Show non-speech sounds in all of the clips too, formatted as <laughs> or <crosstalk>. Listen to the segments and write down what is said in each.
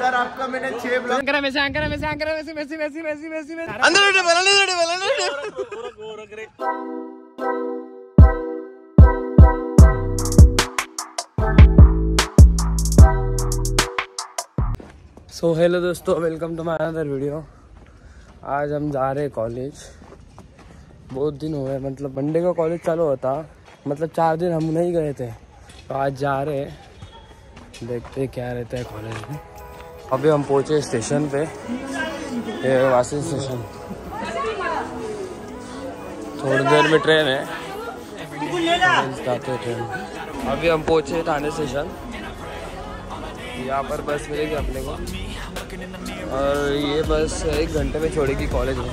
Sir आपका मैंने छह ब्लॉग अंकरा में से अंकरा अंदर बैठे बना नहीं बैठे बना नहीं गोरख सो हेलो दोस्तों welcome to my other video आज हम जा रहे कॉलेज बहुत दिन हुए मतलब मंडे का कॉलेज चालू होता. मतलब चार दिन हम नहीं गए थे. तो आज जा रहे हैं. देखते क्या रहता है कॉलेज में। अभी हम पहुँचे स्टेशन पे। ये वासी स्टेशन थोड़ी देर में ट्रेन है। जाते ट्रेन अभी हम पहुँचे थाने स्टेशन यहाँ पर बस मिलेगी अपने को। और ये बस एक घंटे में छोड़ेगी कॉलेज में।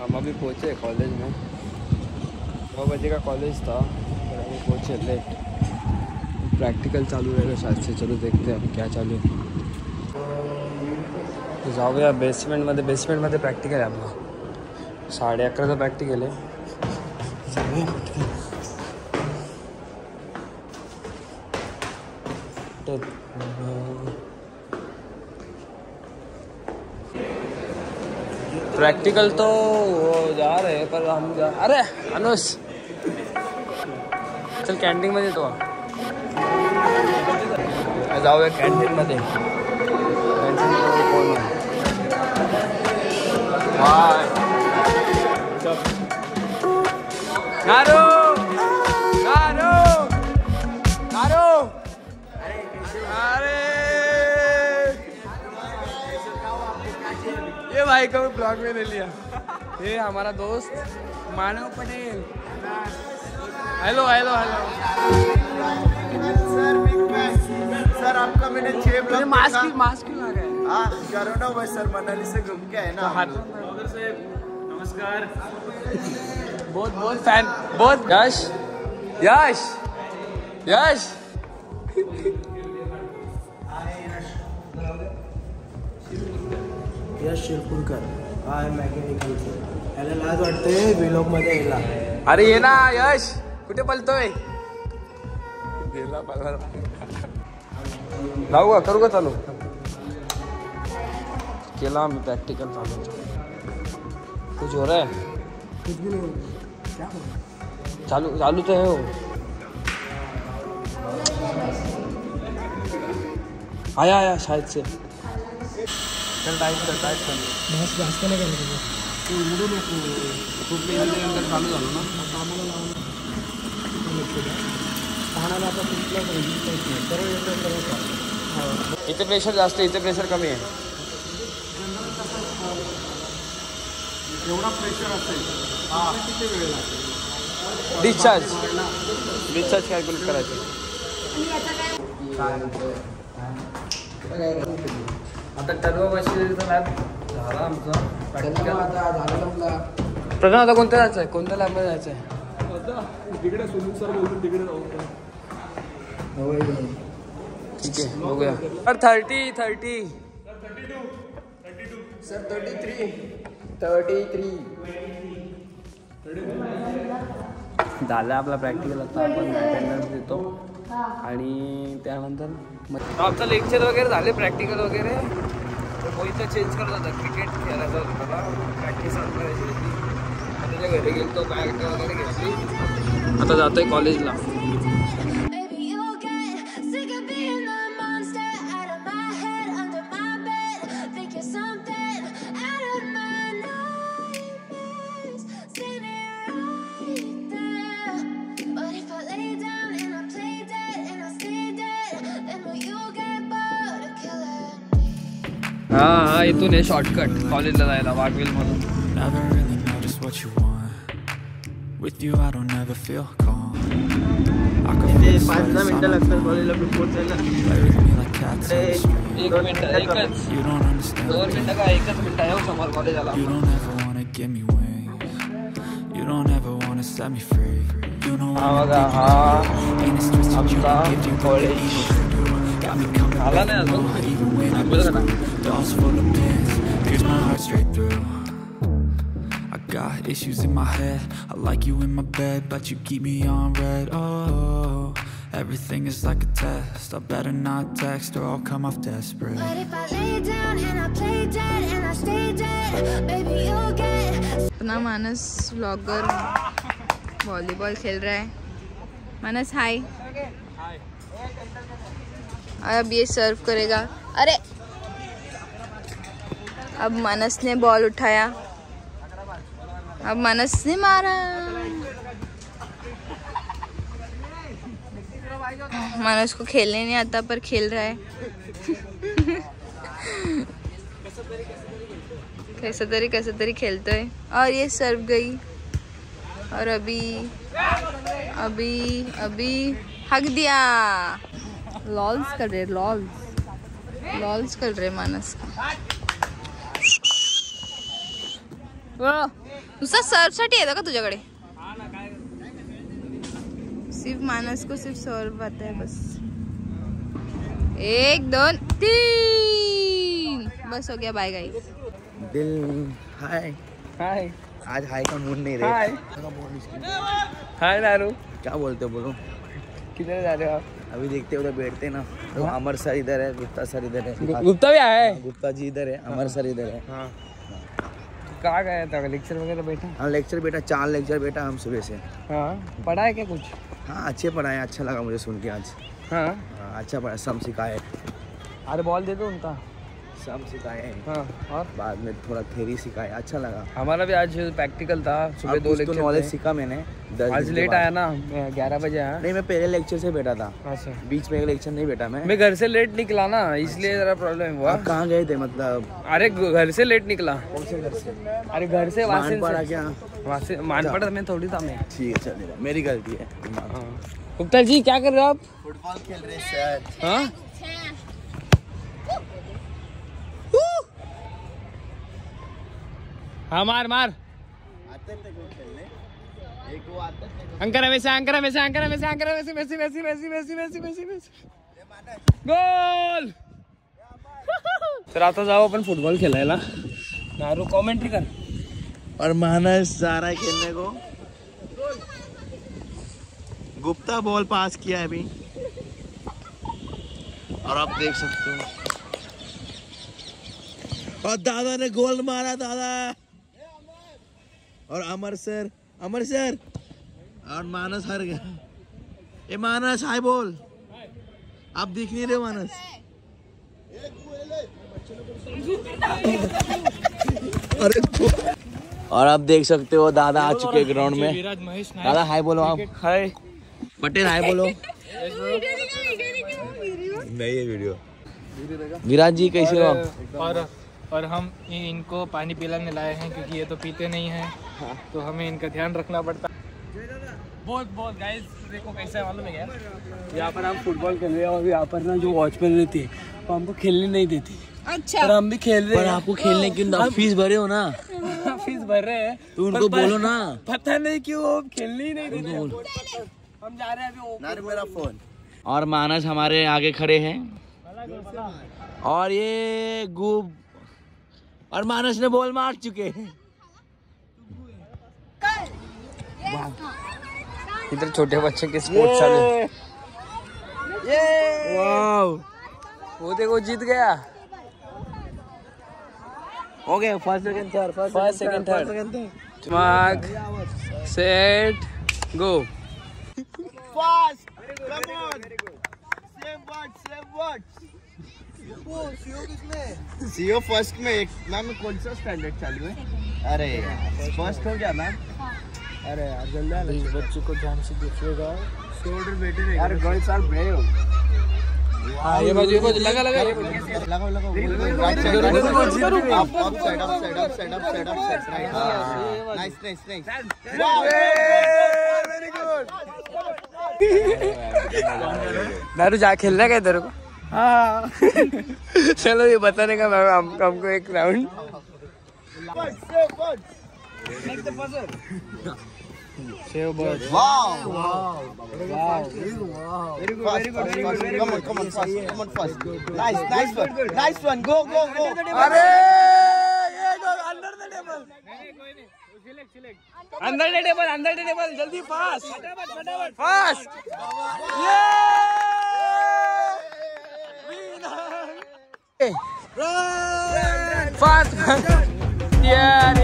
हम अभी पहुँचे कॉलेज में। नौ बजे का कॉलेज था, पर अभी पहुँचे लेट प्रैक्टिकल चालू रहेगा शायद से। चलो देखते हैं अभी क्या चालू तर जाऊया बेसमेंटमध्ये बेसमेंटमध्ये प्रॅक्टिकल आहे आपलं साडे अकराचं प्रॅक्टिकल आहे जाऊया पटकन. तो प्रैक्टिकल तो वो जा रहे हैं, पर हम जा अरे, अनुष! चल कॅन्टीन मध्ये तो। जाऊया कॅन्टीन मध्ये कॅन्टीन कोण हाय अरे! ये भाई को ब्लॉग में ले लिया। ये हमारा दोस्त Manav Patel. Hello hello hello sir आपका मैंने छह ब्लॉग मास्क मास्क क्यों आ गए हाँ करोना बस सर मनाली से घूम के आए ना हाथ बहुत बहुत फ़ैन बहुत यश। यश। यश। यश शिरपूरकर। हाय मॅकॅनिकल याला लाज वाटते विलॉग मध्ये यायला अरे ये ना यश कुठे पलतोय? गेला. जाऊ का करू चालू? केला आम्ही प्रॅक्टिकल चालू कुछ हो रहा है? कुछ भी नहीं क्या? चालू चालू तो है वो। आया आया शायद से। चल टाइप कर टाइप कर। बस जास्त नाही करायचं तुझं. तू उडू नको खूप नंतर चालू झालो ना। कामाला लावून लक्ष द्या पाहण्याला आता कुठलं पाहिजे काहीच नाही सर्व येतं सर्व चालतं. इथे प्रेशर जास्त इथे प्रेशर कमी आहे. एवढा प्रेशर असेल तर किती वेळ लागेल? डिस्चार्ज डिस्चार्ज कॅल्क्युलेट करायचं. आता लॅब झाला आमचा. प्रॅक्टिकल आता झालं संपला. प्रथम आता कोणत्या जायचं आहे कोणत्या लॅबमध्ये जायचं आहे तिकडे सुनील सर बोलतो तिकडे जाऊ ठीक आहे बघूया. Sir thirty thirty sir thirty three thirty three झालं आपला प्रॅक्टिकल आता आपण अटेंडन्स देतो. आणि त्यानंतर मग आमचं लेक्चर वगैरे झाले प्रॅक्टिकल वगैरे. तर मोहितचं चेंज करत होता क्रिकेट खेळायचं होतं त्याला. प्रॅक्टिस करायची होती मग त्याच्या घरी गेलो तो बॅग वगैरे घेतली. आता जातोय कॉलेजला हा हा इथून आहे शॉर्टकट कॉलेजला जायला वाघवेल म्हणून Never really know just what you want. With you, I don't ever feel calm. I could feel पाच दहा sweat मिनिटं on लागतात कॉलेजला पण पोहोचायला play with me like cats on the street. एक मिनिट एकच You don't understand. दोन मिनिटं का एकच मिनिटं आहे हो समोर कॉलेजाला You don't ever wanna give me wings. You don't ever wanna set me free. You know हा I'm बघा हा and it's twisted. You आमचा don't give you college Got me coming झाला back नाही for अजून more, even when I'm बघ ना. Dolls full of pins, pierce my heart straight through. I got issues in my head. I like you in my bed, but you keep me on red. Oh, Everything is like a test. I better not text or I'll come off desperate. But if I lay down and I play dead and I stay dead, baby, you'll get अपना मानस vlogger volleyball खेल रहा है मानस हाय अब ये सर्व करेगा। अरे! अब मानस ने बॉल उठाया। अब मानस ने मारा। मानस को खेलने नहीं आता, पर खेल रहा है। कैसा तरी कैसा तरी खेलतोय और ये सर्व गई। और अभी अभी अभी, हक दिया। लॉल्स कर रहे लॉल्स लॉल्स कर रहे मानस का वा, नुसता सर्व साठी येतं का तुझ्याकडे सिर्फ़ मानस को सिर्फ़ सर्व आता है बस एक दोन तीन बस हो गया बाय गाइस दिल हाय हाय आज हाय का मूड नहीं रहा। हाय हाय नारू क्या बोलते हो बोलो। किधर जा रहे हो आप? अभी देखते उधर बैठते ना। तो अमर सर इधर है गुप्ता सर इधर है। गुप्ता भी आया है? गुप्ता जी इधर है अमर सर इधर है। हाँ। कहाँ गया था? लेक्चर वगैरह बैठा? हाँ लेक्चर बेटा चार लेक्चर बेटा हम सुबह से। हाँ। पढ़ा है क्या कुछ? हाँ अच्छे पढ़ाए अच्छा लगा मुझे सुन के आज। हाँ। हाँ, अच्छा पढ़ा सब सिखाए अरे बॉल दे दो उनका। सब सिखाए हाँ। और? बाद में थोड़ा थेरी सिखाए अच्छा लगा। हमारा भी आज प्रैक्टिकल था सुबह दो तो लेक्चर नॉलेज सीखा मैंने। आज लेट आया ना ग्यारह बजे आया। नहीं मैं पहले लेक्चर से बैठा था। अच्छा। बीच में एक लेक्चर नहीं बैठा मैं। मैं घर से लेट निकला ना इसलिए जरा प्रॉब्लम हुआ। आप कहाँ गए थे मतलब? अरे घर से लेट निकला। कौन से घर से? अरे घर से वासिन पड़ा से क्या? वासिन मानपड़ा में थोड़ी था मैं। ठीक है चलेगा मेरी गलती है। हाँ। गुप्ता जी क्या कर रहे हो आप? फुटबॉल खेल रहे सर। हाँ? हाँ मार मार। आते थे खेलने? अंकर वैसे अंकर वैसे अंकर वैसे अंकर वैसे Messi Messi Messi Messi Messi Messi Messi goal! तर आता जाऊ आपण फुटबॉल खेळायला नारू कॉमेंट्री कर। और मानस जा रहा है खेलने को। गुप्ता बॉल पास किया है अभी। और आप देख सकते हो। और दादा ने गोल मारा दादा। और अमर सर अमर सर। और मानस हार गया। ए मानस हाय बोल। आप दिख नहीं रहे मानस। अरे और आप देख सकते हो दादा आ चुके ग्राउंड में। दादा हाय बोलो आप। हाय पटेल हाय बोलो। नहीं है वीडियो विराज जी कैसे हो आप? और और हम इनको पानी पिलाने लाए हैं क्योंकि ये तो पीते नहीं हैं। तो हमें इनका ध्यान रखना पड़ता। बहुत बहुत गाइस देखो कैसा है मालूम है क्या? यहाँ पर हम फुटबॉल खेल रहे हैं और यहाँ पर ना जो वॉचमैन रहती है वो हमको खेलने नहीं देती। अच्छा। पर हम भी खेल रहे हैं। आपको खेलने की आप फ़ीस भरे हो ना। फ़ीस भर रहे हैं तो उनको बोलो ना। <laughs> पता नहीं क्यों वो खेलने ही नहीं देते। हम जा रहे हैं अभी मेरा फ़ोन और मानस हमारे आगे खड़े हैं। और ये गुब और मानस ने बॉल मार चुके हैं। इधर छोटे बच्चे के स्पोर्ट्स चालू। वाओ। वो देखो जीत गया। हो गया first second third First, second, third. Mark set go Fast! Come on! Same word, same word. सीओ फ़र्स्ट में एक मैम कौन सा स्टैंडर्ड चालू है? अरे फ़र्स्ट हो गया मैम। अरे यार जल्दी इस बच्चे को ध्यान से देखिएगा शोल्डर बेटे यार गर्ल्स आर ब्रेव हाँ ये बाजू बाजू लगा लगा। लगाओ लगाओ up up side up side up side up side up side nice nice nice very good नारू जा खेलना है क्या तेरे को हाँ चलो ये बताने का मैम हम, हमको एक round Save bird. Wow. Wow. Wow. Wow. good. Very good. Very good. Very good. Come on. Come on. First. Come on. fast! Good, good. Nice. Nice good, one. Good. Nice one. Go. Go. Go. Under the table. Under the table, under the table, jaldi fast. Fast. Yeah. Winner. Run. Fast. <laughs> Yeah.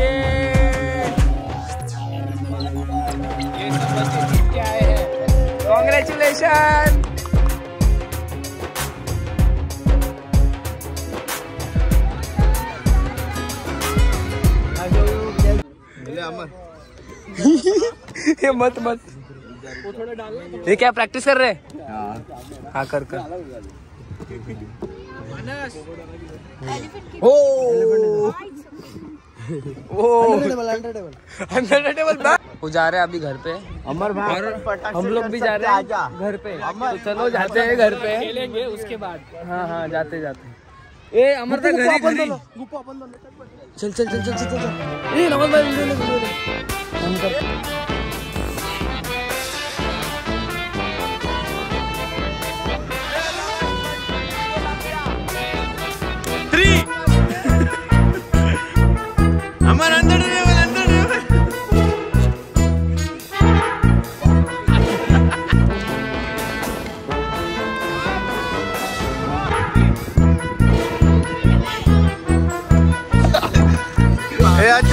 Amar <laughs> ये मत मत। ये क्या practice कर रहे हाँ? कर कर। ओ! ओ! अंडर टेबल वो जा रहे हैं अभी घर पे। अमर भाई और हम लोग भी जा रहे हैं घर पे। तो चलो जाते हैं घर पे। खेलेंगे उसके बाद। हाँ हाँ जाते जाते। ए अमर तक घरी घरी चल चल चल चल चल चल ए नमन भाई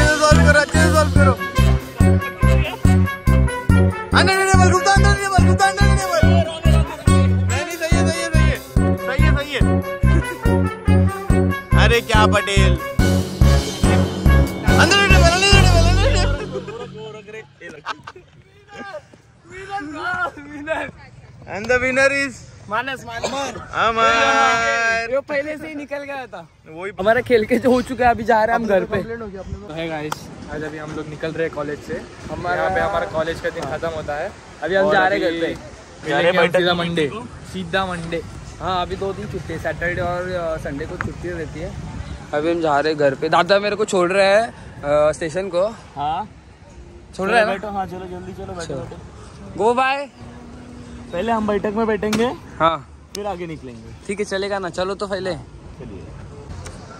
से सॉल्व करो अच्छे से सॉल्व करो अंदर टेबल गुप्ता अंदर टेबल गुप्ता अंदर टेबल नहीं नहीं सही है सही है सही है सही है सही है अरे क्या पटेल अंदर टेबल अंदर टेबल अंदर table And the winner is? Manas Manas Amar वो पहले से ही निकल गया था। वही हमारा खेल के जो हो चुका है अभी जा रहे हैं हम घर पे। तो। है गाइस आज अभी हम लोग निकल रहे हैं कॉलेज से। हमारा यहाँ पे हमारा कॉलेज का दिन खत्म होता है। अभी हम जा रहे हैं घर पे। सीधा मंडे सीधा मंडे हाँ अभी दो दिन छुट्टी है सैटरडे और संडे को छुट्टी रहती है। अभी हम जा रहे हैं घर पे। दादा मेरे को छोड़ रहे हैं स्टेशन को। हाँ। छोड़ रहे हैं ना? हाँ चलो जल्दी चलो बैठो गो बाय पहले हम बैठक में बैठेंगे। हाँ। फिर आगे निकलेंगे। ठीक है चलेगा ना। चलो तो पहले। चलिए।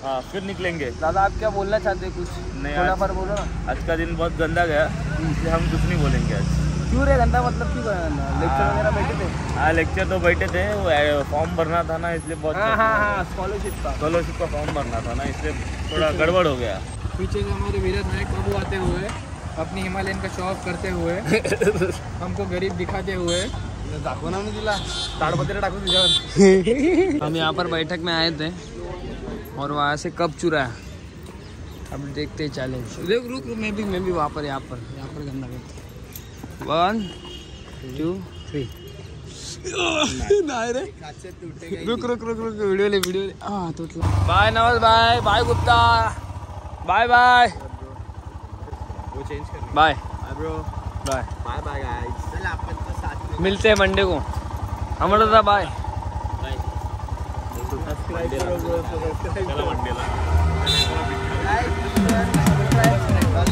हाँ फिर निकलेंगे। दादा आप क्या बोलना चाहते हैं कुछ? नहीं, थोड़ा आज- पर बोलो ना। आज का दिन बहुत गंदा गया। इसलिए हम कुछ नहीं बोलेंगे आज। क्यों रे? गंदा मतलब क्यों गंदा लेक्चर वगैरह बैठे थे? हाँ लेक्चर तो बैठे थे। वो फॉर्म भरना था ना इसलिए बहुत हाँ हाँ हाँ स्कॉलरशिप का। स्कॉलरशिप का फॉर्म भरना था ना इसलिए थोड़ा गड़बड़ हो गया। पीछे से हमारे वीरज नायक बाबू आते हुए अपनी हिमालयन का शो ऑफ़ करते हुए <laughs> हमको गरीब दिखाते हुए ताडपत्री हम यहाँ पर बैठक में आए थे और वहाँ से कब चुरा है? अब देखते हैं चैलेंज देख रुक रुक मैं भी मैं भी वहाँ पर यहाँ पर यहाँ पर गंदा करते वन टू थ्री नाही रे रुक रुक रुक रुक वीडियो ले वीडियो ले। हाँ तो bye Naval bye bye Gupta bye bye वो चेंज कर bye bro bye bye bye guys चल आपण मिलते हैं मंडे को। हमारा था बाय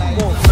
मंडे